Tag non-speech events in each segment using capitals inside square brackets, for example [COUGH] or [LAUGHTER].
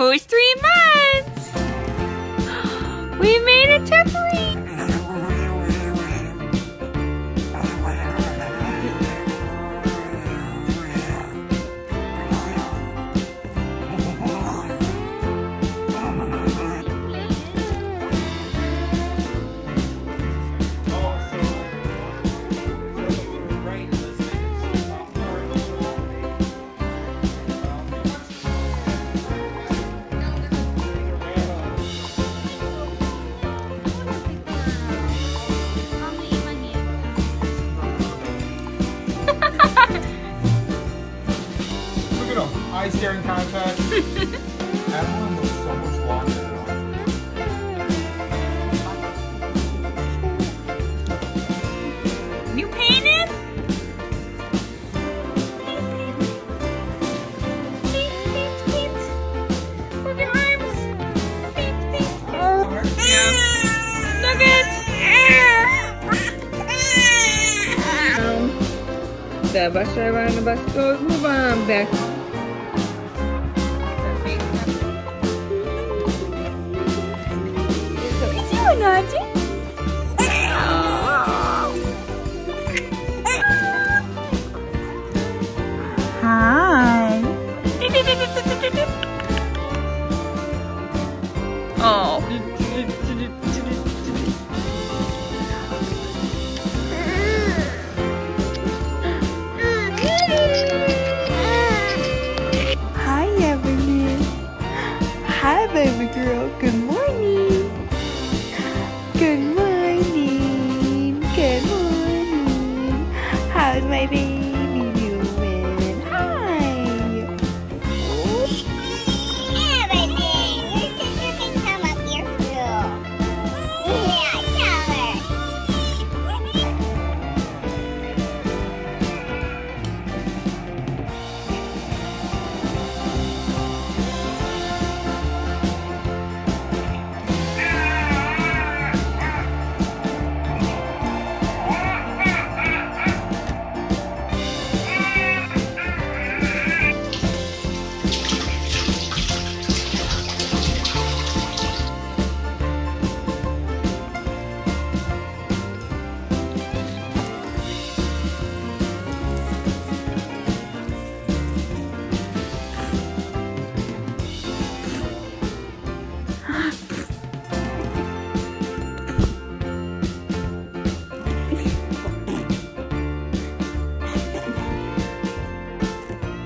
Who's three You painted? The bus driver on the bus goes, move on back. verdade.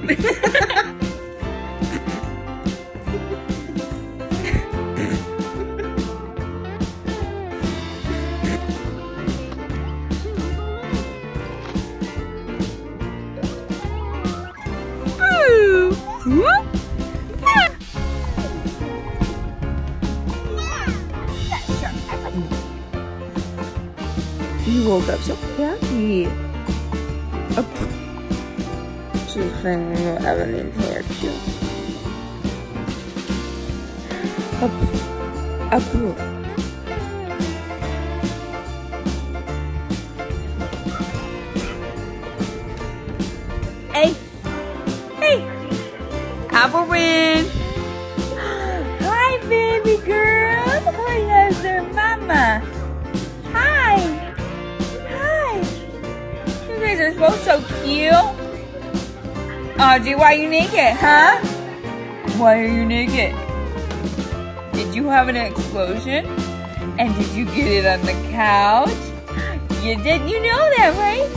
You woke up so happy. Up. Evelyn's hair too. Hey. Hey. Alvarin. [GASPS] Hi, baby girl. Hi, their mama. Hi. Hi. You guys are both so cute. Audrey, why are you naked, huh? Why are you naked? Did you have an explosion? And did you get it on the couch? You did. You know that, right?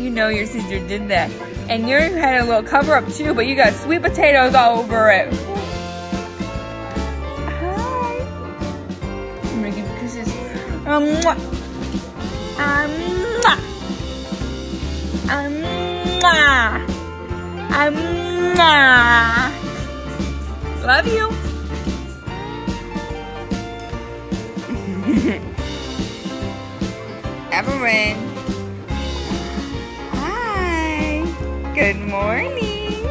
You know your sister did that. And you had a little cover up too, but you got sweet potatoes all over it. Hi. I'm gonna give you kisses. Um. Um. Um, mwah. Mwah. Love you. [LAUGHS] Evelyn. Hi. Good morning.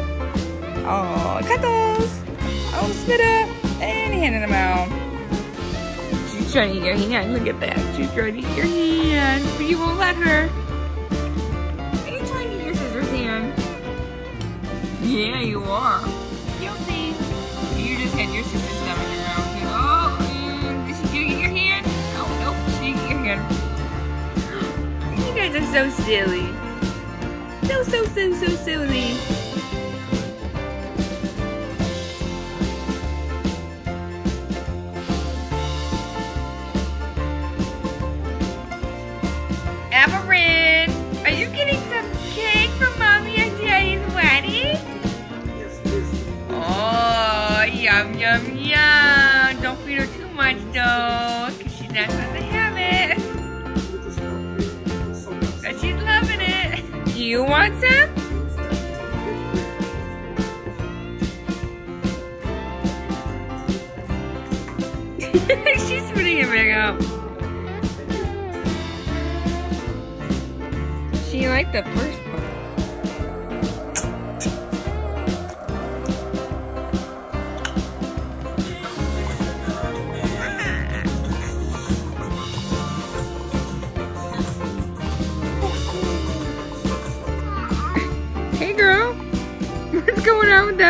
Oh, cuddles. Oh, spit up. And handing them out. She's trying to eat your hand. Look at that. She's trying to eat your hand, but you won't let her. Yeah, you are. Guilty. You just had your sister's coming around. Oh, mm, did she get your hand? Oh, nope, she didn't get your hand. You guys are so silly. So, so, so, so silly. Yum, yum, yum. Don't feed her too much though, because she's not supposed to have it. But she's loving it. Do you want some? [LAUGHS] she's putting it back up. She liked the first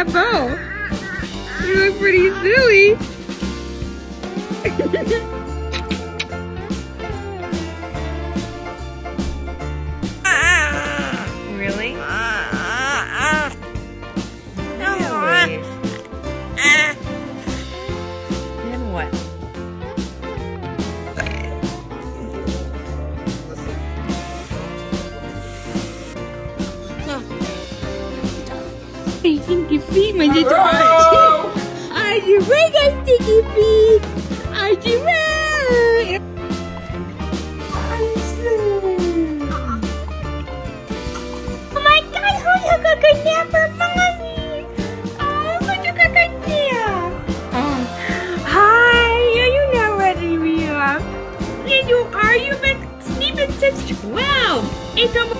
that bow? You look pretty silly. [LAUGHS] Stinky feet, my little Archie. Archie, where stinky feet? Archie. Oh my God, you got good? Oh, you got good now? you're You are, you've been sleeping since 12. It's almost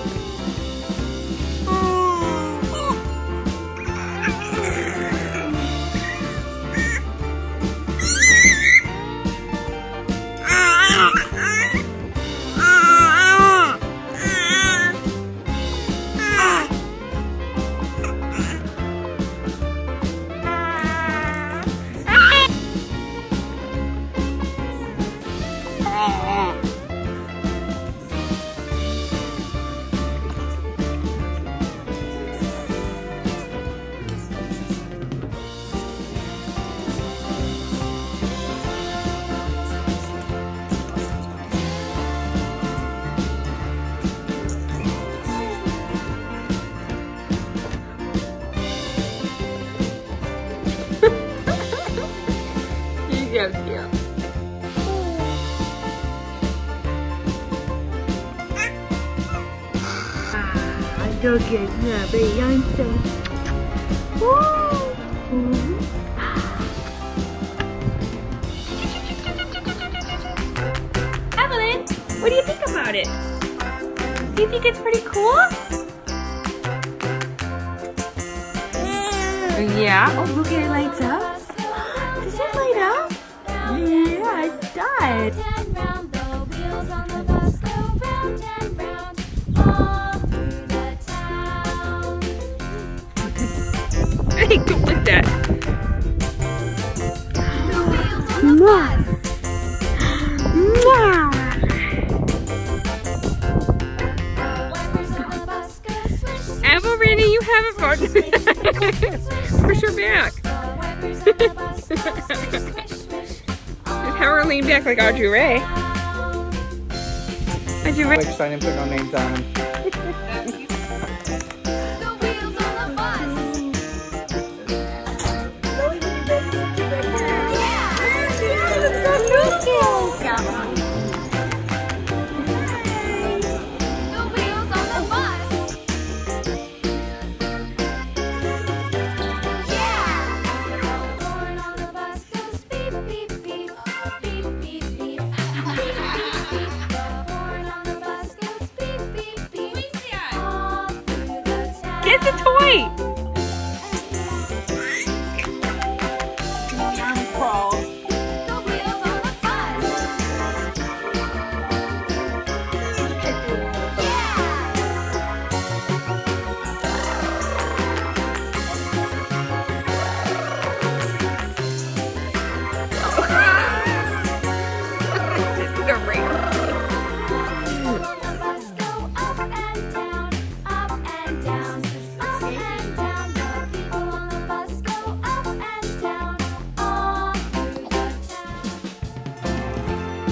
on Look at Beyonce. Woo! Evelyn, what do you think about it? Do you think it's pretty cool? Yeah. Oh, look at it lights up. [GASPS] Does it light up? Yeah, it does. that. Mwah. Mwah. You have it for [LAUGHS] Push her back. [LAUGHS] have her lean back like Audrey Ray. Audrey Ray. Like put no names on.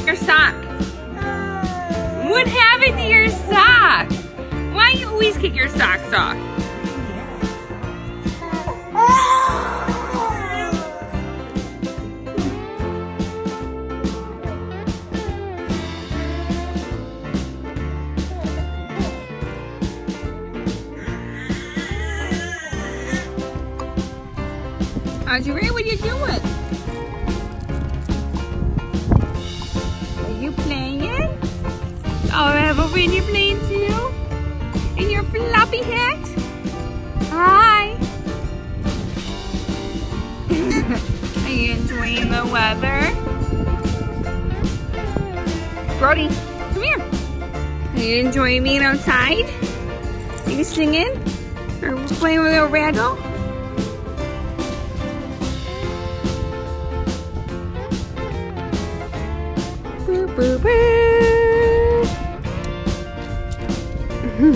Your sock? What happened to your sock? Why you always kick your socks off? Audrey, what are you doing? Oh, Evelyn, are you playing too? In your floppy hat? Hi. [LAUGHS] are you enjoying the weather? Brody, come here. Are you enjoying being outside? Are you singing? Or playing with a ragdoll? Boo, boo, boo. She's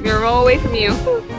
gonna roll away from you.